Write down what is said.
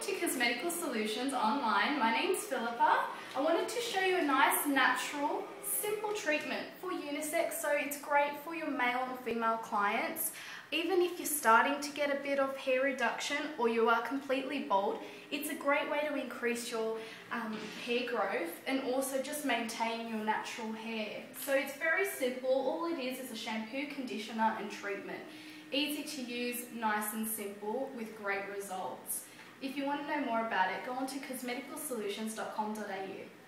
welcome to Cosmedical Solutions Online. My name's Philippa. I wanted to show you a nice, natural, simple treatment for unisex, so it's great for your male and female clients. Even if you're starting to get a bit of hair reduction or you are completely bald, it's a great way to increase your um, hair growth and also just maintain your natural hair. So it's very simple. All it is is a shampoo, conditioner and treatment. Easy to use, nice and simple with great results. If you want to know more about it, go on to cosmedicalsolutions.com.au.